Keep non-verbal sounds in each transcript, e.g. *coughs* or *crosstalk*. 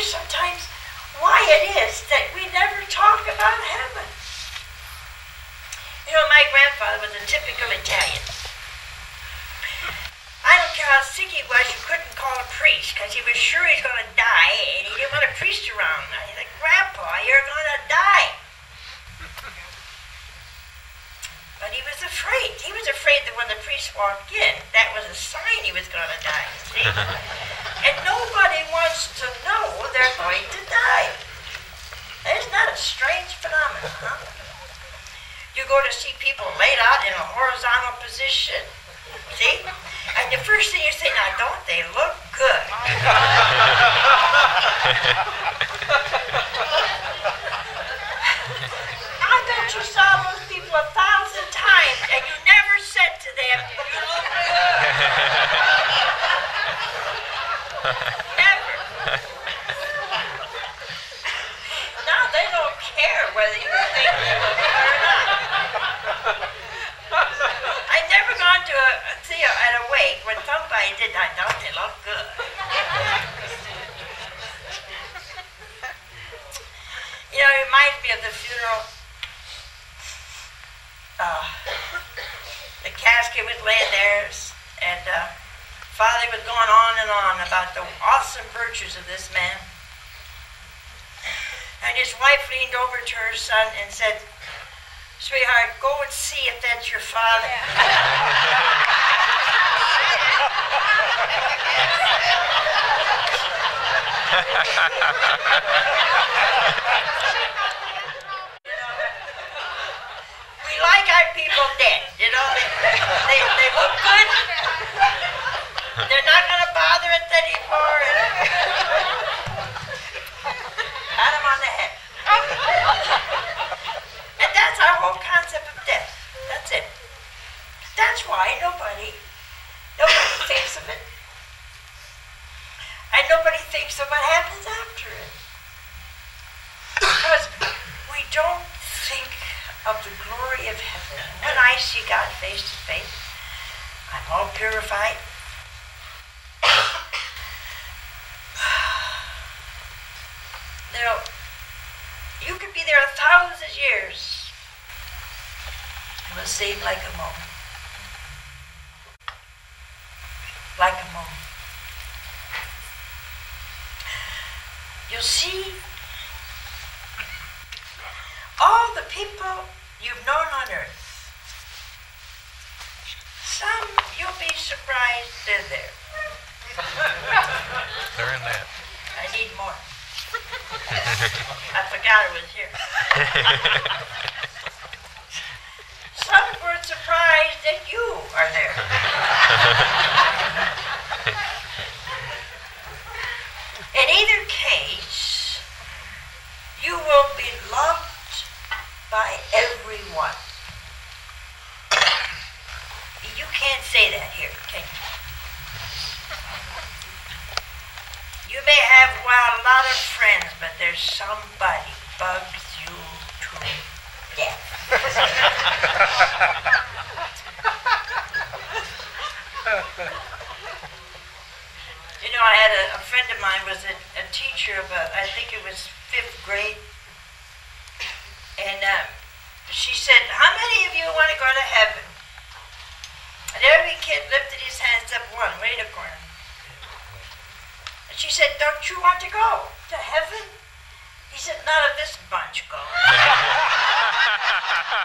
wonder sometimes why it is that we never talk about heaven. You know, my grandfather was a typical Italian. I don't care how sick he was, you couldn't call a priest because he was sure he's going to die and he didn't want a priest around. He's like, Grandpa, you're going to die. But he was afraid. He was afraid that when the priest walked in, that was a sign he was going to die, see? *laughs* and nobody wants to know they're going to die. Isn't that a strange phenomenon, huh? You go to see people laid out in a horizontal position, see? And the first thing you say, now don't they look good? *laughs* Ha ha ha. Over to her son and said, Sweetheart, go and see if that's your father. we like our people dead, you know. They, they, they look good. They're not going to bother us anymore. Pat them on the head. And that's our whole concept of death. That's it. That's why nobody, nobody *coughs* thinks of it. And nobody thinks of what happens after it. Because we don't think of the glory of heaven. When I see God face to face, I'm all purified. you know, you could be there a thousand years. Seem like a moment. Like a moment. You see, all the people you've known on earth, some you'll be surprised they're there. *laughs* They're in that. I need more. *laughs* I forgot it was here. *laughs* Surprised that you are there. In either case, you will be loved by everyone. You can't say that here, can you? You may have, well, a lot of friends, but there's somebody bugs you to death. You know, I had a, a friend of mine was a, a teacher of, a, I think it was fifth grade, and um, she said, "How many of you want to go to heaven?" And every kid lifted his hands up one, way in the corner. And she said, Don't you want to go to heaven? He said, None of this bunch go. *laughs* See,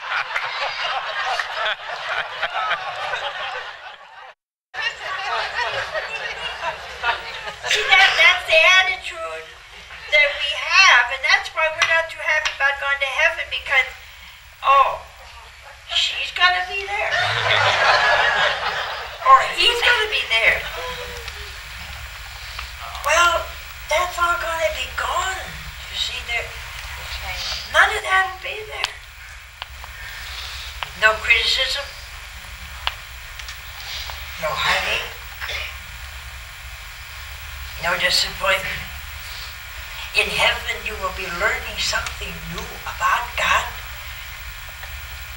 that, that's the attitude that we have, and that's why we're not too happy about going to heaven because, oh, she's gonna be there. or he's gonna be there. Well, that's all gonna be gone. You see, there, none of that will be there. No criticism, no heartache, no disappointment. In heaven, you will be learning something new about God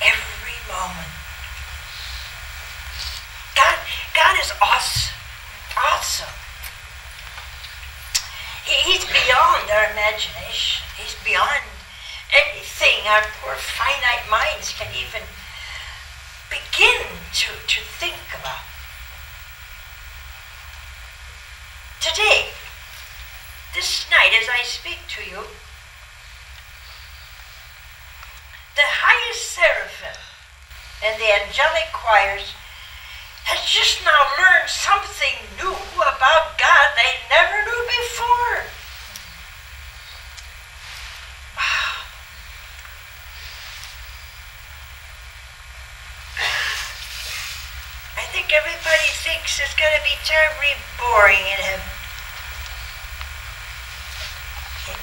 every moment. God, God is awesome. Awesome. He, he's beyond our imagination. He's beyond anything our poor finite minds can even begin to, to think about. Today, this night, as I speak to you, the highest seraphim and the angelic choirs has just now learned something new about God they never knew before. I think everybody thinks it's going to be terribly boring in heaven.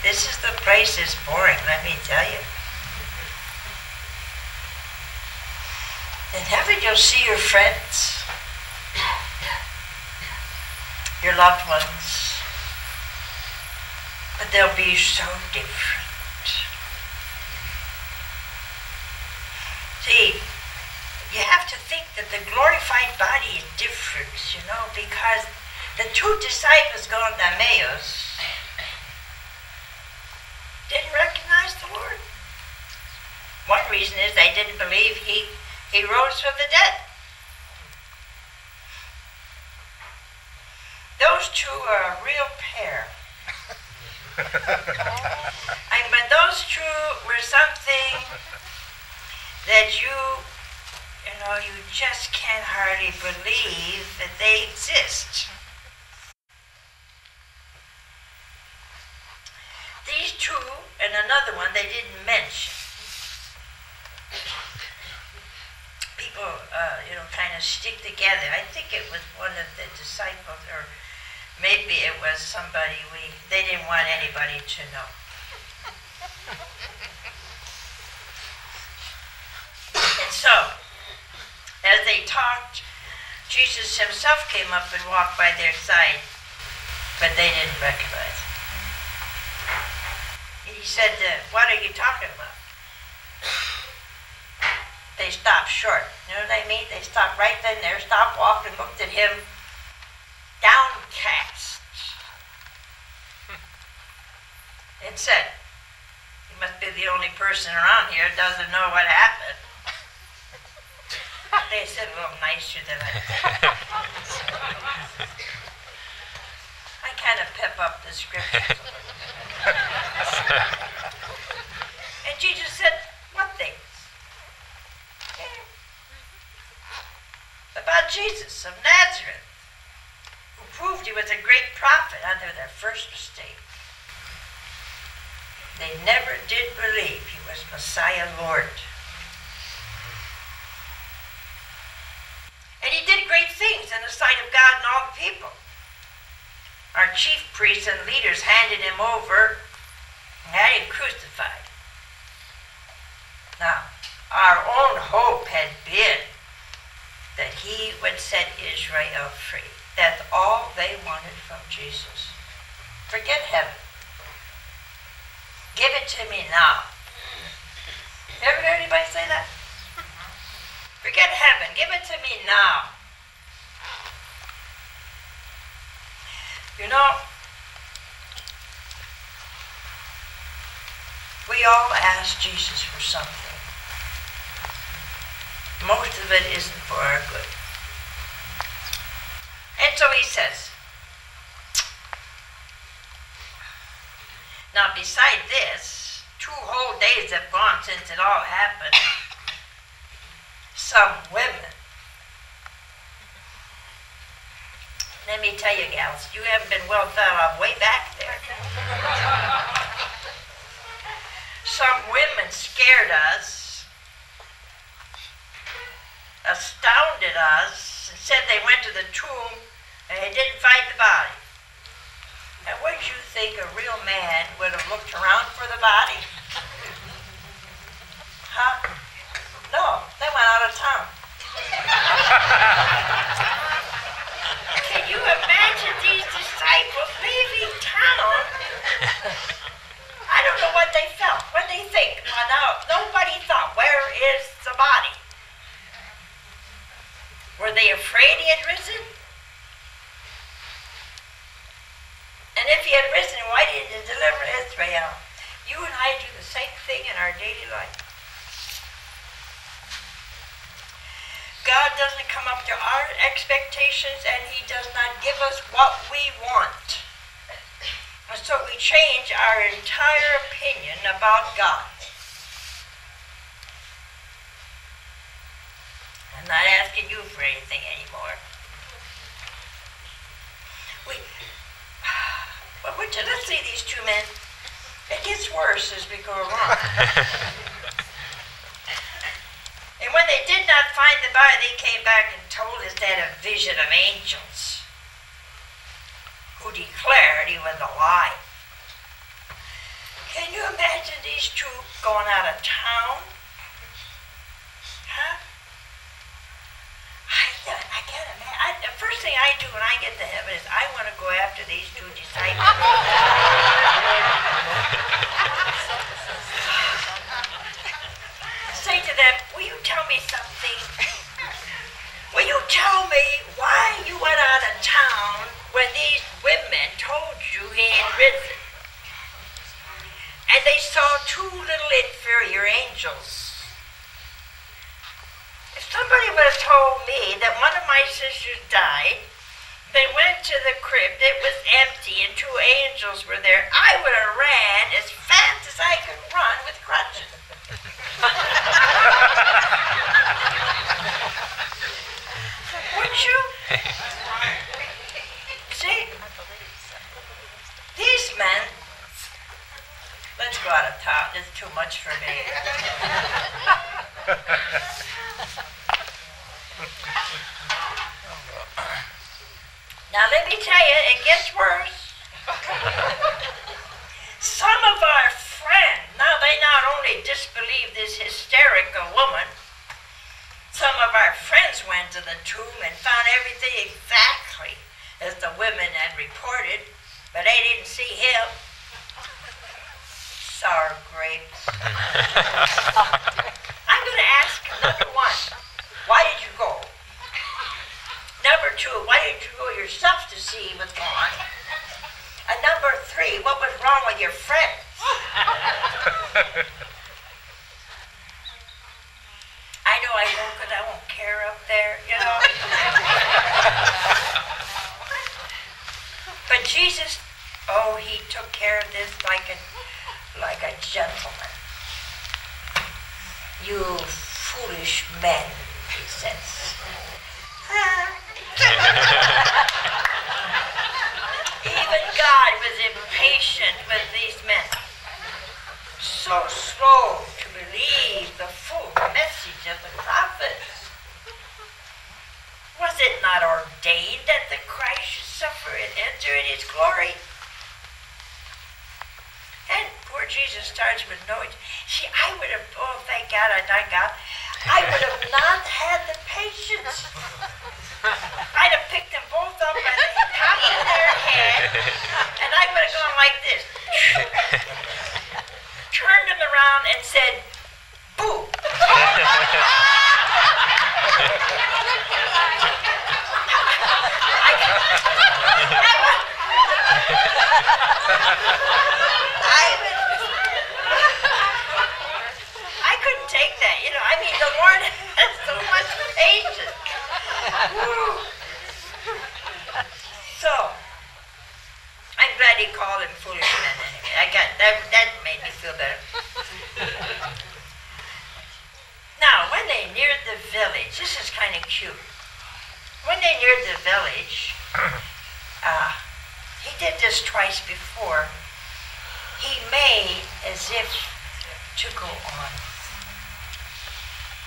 This is the place is boring, let me tell you. In heaven, you'll see your friends your loved ones. But they'll be so different. See, think that the glorified body is different, you know, because the two disciples going to Emmaus didn't recognize the Lord. One reason is they didn't believe he, he rose from the dead. Those two are a real pair. *laughs* I mean, but those two were something that you, you know, you just can't hardly believe that they exist. These two and another one they didn't mention. People, uh, you know, kind of stick together. I think it was one of the disciples or Maybe it was somebody we, they didn't want anybody to know. and so, talked, Jesus himself came up and walked by their side, but they didn't recognize him. He said, What are you talking about? They stopped short. You know what I mean? They stopped right then there, stopped walking, looked at him downcast. *laughs* and said, He must be the only person around here that doesn't know what happened. They said a little nicer than I *laughs* I kind of pep up the scripture. and Jesus said, What things? About Jesus of Nazareth who proved he was a great prophet under their first mistake. They never did believe he was Messiah Lord. And he did great things in the sight of God and all the people. Our chief priests and leaders handed him over and had him crucified. Now, our own hope had been that he would set Israel free. That's all they wanted from Jesus. Forget heaven. Give it to me now. Ever heard anybody say that? Forget heaven. Give it to me now. You know, we all ask Jesus for something. Most of it isn't for our good. And so he says, Now, beside this, two whole days have gone since it all happened. Some women. Let me tell you, gals, you haven't been well thought of way back there. Some women scared us, astounded us, and said they went to the tomb and they didn't find the body. And wouldn't you think a real man would have looked around for the body? Huh? No, they went out of town. *laughs* Can you imagine these disciples leaving town? I don't know what they felt. What they think? Nobody thought, where is the body? Were they afraid he had risen? And if he had risen, why didn't you deliver Israel? You and I do the same thing in our daily life. God doesn't come up to our expectations and he does not give us what we want. And so we change our entire opinion about God. I'm not asking you for anything anymore. We, well, would you let's see these two men. It gets worse as we go along. *laughs* and when they did not find the body, they came back and told us they had a vision of angels declared he was alive. Can you imagine these two going out of town? Huh? I, I can't imagine. I, the first thing I do when I get to heaven is I want to go after these two disciples. *laughs* Say to them, will you tell me something? Will you tell me why you went out of town when these women told you he had risen? And they saw two little inferior angels. If somebody would have told me that one of my sisters died, they went to the crypt, it was empty, and two angels were there, I would have ran as fast as I could run with crutches. Wouldn't you? See, these men, let's go out of town. It's too much for me. now let me tell you, it gets worse. Some of our friends, now they not only disbelieve this hysterical woman, some of our friends went to the tomb and found everything exactly as the women had reported, but they didn't see him. *laughs* Sour grapes. *laughs* I'm going to ask number one, why did you go? Number two, why didn't you go yourself to see what's gone? And number three, what was wrong with your friends? *laughs* I know I won't because I won't care up there, you know. but Jesus, oh, he took care of this like a like a gentleman. You foolish men, he says. *laughs* Even God was impatient with these men. So slow to believe the full message of the prophets. Was it not ordained that the Christ should suffer and enter in his glory? And poor with no. See, I would have, oh, thank God, I thank God, I would have *laughs* not had the patience. I'd have picked them both up by the top of their head, and I would have gone like this *laughs* turned him around and said, boo. *laughs* I couldn't take that, you know. I mean, the Lord has so much patience. So, I'm glad he called him foolish men anyway. I got that. That made me feel better. now, when they neared the village, this is kind of cute. When they neared the village, uh, he did this twice before. He made as if to go on.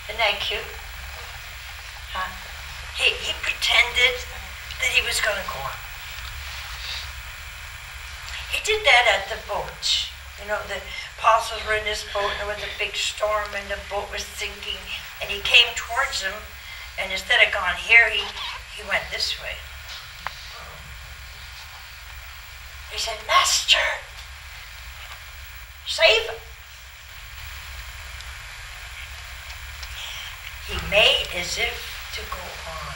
Isn't that cute? Huh? He, he pretended that he was going to go on. He did that at the boat. You know, the apostles were in this boat and there was a big storm and the boat was sinking and he came towards them and instead of going here, he, he went this way. He said, Master, save him. He made as if to go on.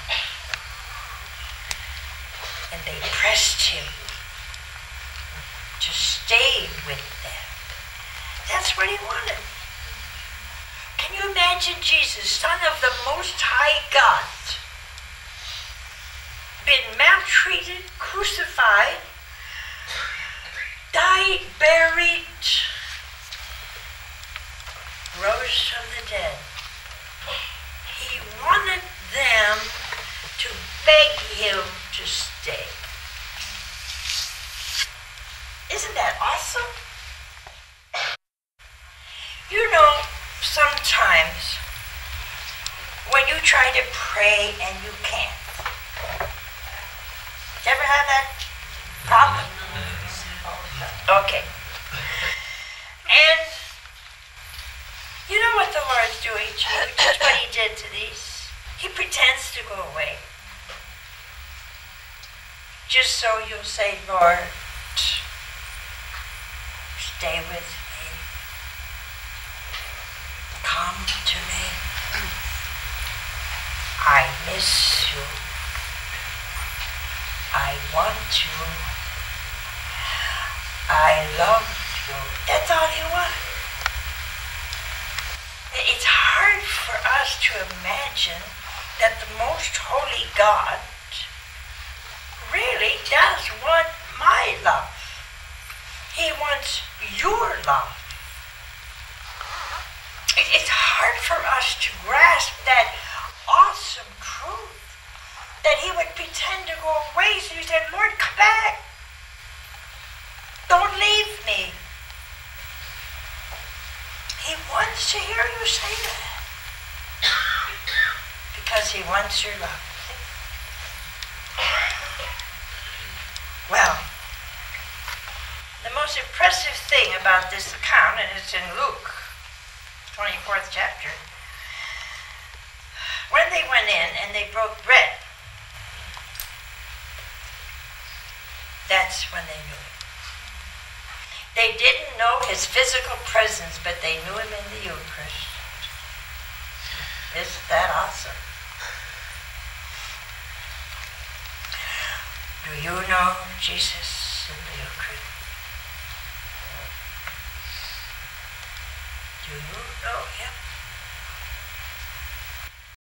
And they pressed him to stay with them. That's what he wanted. Can you imagine Jesus, Son of the Most High God, been maltreated, crucified, died, buried, rose from the dead. Wanted them to beg him to stay. Isn't that awesome? You know, sometimes when you try to pray and you can't. You ever have that problem? Okay. And you know what the Lord's doing to you? Just what he did to these. He pretends to go away. Just so you'll say, Lord, stay with me. Come to me. I miss you. I want you. I love you. That's all you want. It's hard for us to imagine that the most holy God really does want my love. He wants your love. It's hard for us to grasp that awesome truth that he would pretend to go away. So he said, Lord, come back. Don't leave me. He wants to hear you say that. Because he wants your love. Well, the most impressive thing about this account, and it's in Luke, 24th chapter, when they went in and they broke bread, that's when they knew him. They didn't know his physical presence, but they knew him in the Eucharist. Isn't that awesome? Do you know Jesus